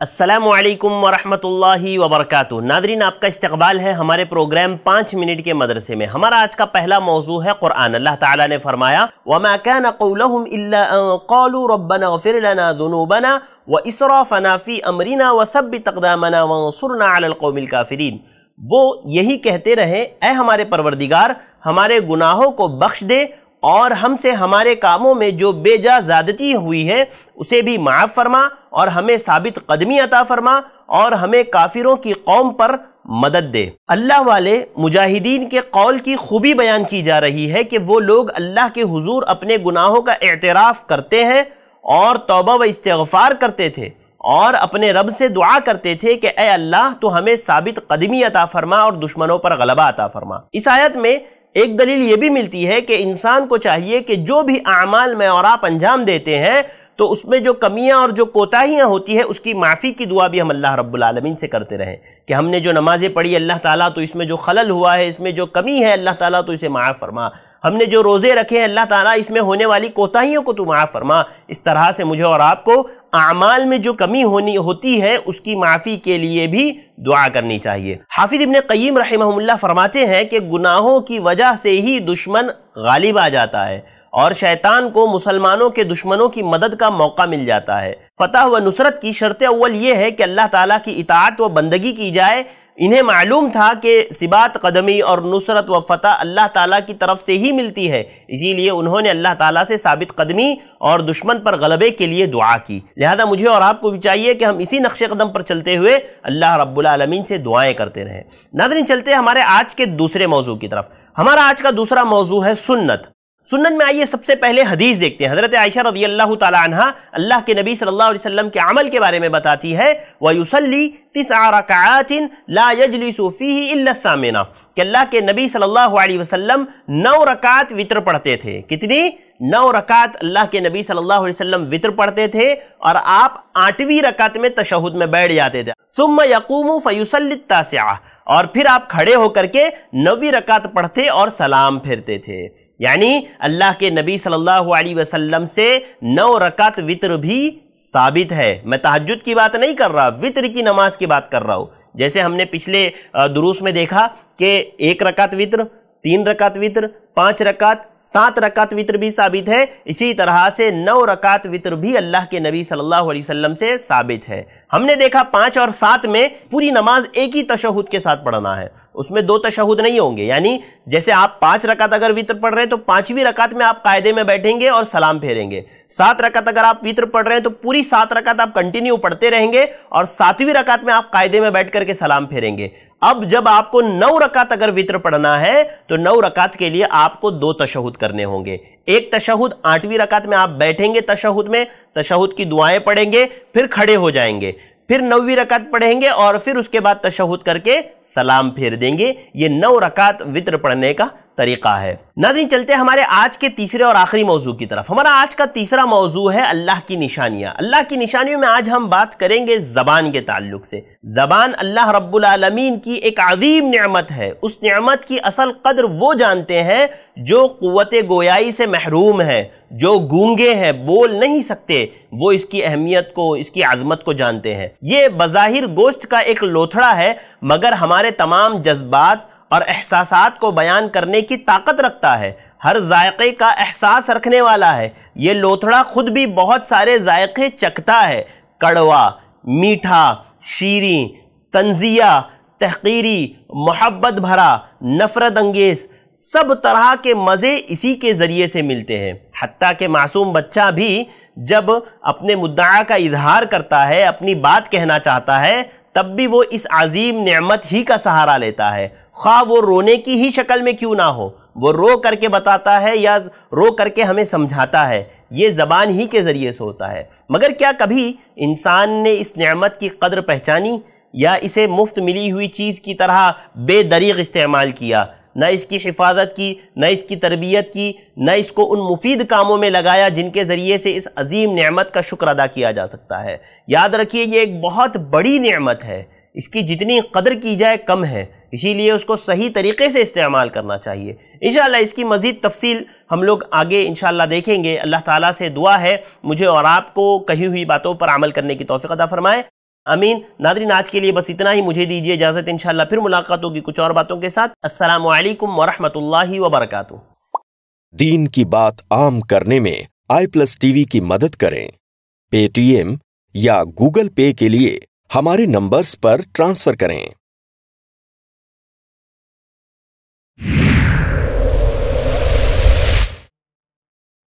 असलकम वरहमतुल्लाहि वबरकातुह नादरीन, आपका इस्तकबाल है हमारे प्रोग्राम पाँच मिनट के मदरसे में। हमारा आज का पहला मौजू है कुरान। अल्लाह ताला ने फरमाया वमाकान व इसराफना फ़ी अमरिना व सब तकदामना वंसुरना अलल कौमिल वो यही कहते रहे ए हमारे परवरदिगार, हमारे गुनाहों को बख्श दे और हमसे हमारे कामों में जो बेजा ज्यादती हुई है, उसे भी माफ़ फरमा और हमें साबित कदमी अता फरमा और हमें काफिरों की कौम पर मदद दे। अल्लाह वाले मुजाहिदीन के कौल की खूबी बयान की जा रही है कि वो लोग अल्लाह के हुजूर अपने गुनाहों का एतराफ़ करते हैं और तोबा व इस्तफ़ार करते थे और अपने रब से दुआ करते थे कि अल्लाह तो हमें साबित कदमी अता फरमा और दुश्मनों पर गलबा अता फरमा। इस आयत में एक दलील ये भी मिलती है कि इंसान को चाहिए कि जो भी अमाल में और आप अंजाम देते हैं तो उसमें जो कमियाँ और जो कोताहियाँ होती है, उसकी माफ़ी की दुआ भी हम अल्लाह रब्बुल आलमीन से करते रहें। कि हमने जो नमाज़ें पढ़ी, अल्लाह ताला तो इसमें जो खलल हुआ है, इसमें जो कमी है, अल्लाह ताला तो इसे माफ़ फरमा। हमने जो रोज़े रखे हैं, अल्लाह ताला इसमें होने वाली कोताहियों को तू माफ़ फरमा। इस तरह से मुझे और आपको अमाल में जो कमी होनी, होती है, उसकी माफ़ी के लिए भी दुआ करनी चाहिए। हाफिज इबन कयीम रहमहुल्लाह फरमाते हैं कि गुनाहों की वजह से ही दुश्मन गालिब आ जाता है और शैतान को मुसलमानों के दुश्मनों की मदद का मौका मिल जाता है। फतह व नुसरत की शर्त अव्वल ये है कि अल्लाह ताला की इतात व बंदगी की जाए इन्हें मालूम था कि सिबात कदमी और नुसरत व फ़तह अल्लाह ताला की तरफ़ से ही मिलती है। इसीलिए उन्होंने अल्लाह ताला से साबित कदमी और दुश्मन पर गलबे के लिए दुआ की। लिहाजा मुझे और आपको भी चाहिए कि हम इसी नक्श कदम पर चलते हुए अल्लाह रब्बुल से दुआएँ करते रहें। नादरीन चलते हमारे आज के दूसरे मौजू की तरफ़। हमारा आज का दूसरा मौजू है सुन्नत। सुन्नत में आइए, सबसे पहले हदीस देखते हैं। हज़रत आयशा रज़ी अल्लाह तहा अल्लाह के नबी सल्लल्लाहु अलैहि वसल्लम के अमल के बारे में बताती है वयुसली तिस रकातिन ला यजलिसु फीही इल्ला सामिना कि अल्लाह के नबी सल्लल्लाहु अलैहि वसल्लम नौ रकात वित्र पढ़ते थे। कितनी? नौ रकात अल्लाह के नबी सल्लल्लाहु अलैहि वसल्लम वित्र पढ़ते थे और आप आठवीं रकात में तशहुद में बैठ जाते थे। सुम यकूम फयुसल्लितास्या और फिर आप खड़े होकर के नवी रकात पढ़ते और सलाम फेरते थे। यानी अल्लाह के नबी सल्लल्लाहु अलैहि वसल्लम से नौ रकात वित्र भी साबित है। मैं तहजद की बात नहीं कर रहा, वित्र की नमाज़ की बात कर रहा हूँ। जैसे हमने पिछले दुरूस में देखा कि एक रकात वित्र, तीन रकात वित्र पाँच रकात, सात रकात वित्र भी साबित है। इसी तरह से नौ रकात वित्र भी अल्लाह के नबी सल्लल्लाहु अलैहि वसल्लम से साबित है। हमने देखा पाँच और सात में पूरी नमाज़ एक ही तशहुद के साथ पढ़ना है। उसमें दो तशहुद नहीं होंगे, यानी जैसे आप पाँच रकात अगर वित्र पढ़ रहे हैं तो पांचवी रकात में आप कायदे में बैठेंगे और सलाम फेरेंगे। सात रकात अगर आप वित्र पढ़ रहे हैं तो पूरी सात रकात आप कंटिन्यू पढ़ते रहेंगे और सातवीं रकात में आप कायदे में बैठ करके सलाम फेरेंगे। अब जब आपको नौ रकात अगर वित्र पढ़ना है तो नौ रकात के लिए आपको दो तशहुद करने होंगे। एक तशहुद आठवीं रकात में आप बैठेंगे तशहुद में, तशहुद की दुआएँ पढ़ेंगे, फिर खड़े हो जाएँगे। फिर नौवीं रकात पढ़ेंगे और फिर उसके बाद तशहुद करके सलाम फेर देंगे। ये नौ रकात वित्र पढ़ने का तरीका है। नाजिन चलते हैं हमारे आज के तीसरे और आखिरी मौजू की तरफ़। हमारा आज का तीसरा मौजू है अल्लाह की निशानियाँ। अल्लाह की निशानियों में आज हम बात करेंगे जबान के ताल्लुक से। जबान अल्लाह रब्बुल आलमीन की एक अजीम नियमत है। उस नियमत की असल कदर वो जानते हैं जो क़वत गोयाई से महरूम है, जो गूँगे हैं, बोल नहीं सकते। वो इसकी अहमियत को, इसकी आजमत को जानते हैं। ये बज़ाहिर गोश्त का एक लोथड़ा है, मगर हमारे तमाम जज्बात और एहसास को बयान करने की ताकत रखता है। हर जायके का एहसास रखने वाला है। ये लोथड़ा खुद भी बहुत सारे जायके चखता है। कड़वा, मीठा, शीरी, तंजिया, तहकीरी, मोहब्बत भरा नफ़रत अंगेज़ सब तरह के मज़े इसी के ज़रिए से मिलते हैं। हती के मासूम बच्चा भी जब अपने मुद्दा का इजहार करता है, अपनी बात कहना चाहता है, तब भी वो इस अजीम नेमत ही का सहारा लेता है। खा वो रोने की ही शक्ल में क्यों ना हो? वो रो करके बताता है या रो करके हमें समझाता है? ये ज़बान ही के ज़रिए से होता है। मगर क्या कभी इंसान ने इस नेमत की कदर पहचानी? या इसे मुफ़्त मिली हुई चीज़ की तरह बेदरीग इस्तेमाल किया? न इसकी हिफाजत की, न इसकी तरबियत की, न इसको उन मुफीद कामों में लगाया जिनके ज़रिए से इस अजीम नेमत का शुक्र अदा किया जा सकता है। याद रखिए, ये एक बहुत बड़ी नेमत है। इसकी जितनी कदर की जाए, कम है। इसीलिए उसको सही तरीके से इस्तेमाल करना चाहिए। इन इसकी मज़ीद तफसील हम लोग आगे इन देखेंगे। अल्लाह ताला से दुआ है, मुझे और आपको कही हुई बातों पर अमल करने की तोफ़ी अदा फरमाए। अमीन नादरीन, आज के लिए बस इतना ही। मुझे दीजिए इजाज़त, इंशाल्लाह फिर मुलाकात होगी कुछ और बातों के साथ। अस्सलाम वालेकुम वरहमतुल्लाहि वबरकातुहू। दीन की बात आम करने में आई प्लस टीवी की मदद करें। पेटीएम या गूगल पे के लिए हमारे नंबर्स पर ट्रांसफ़र करें।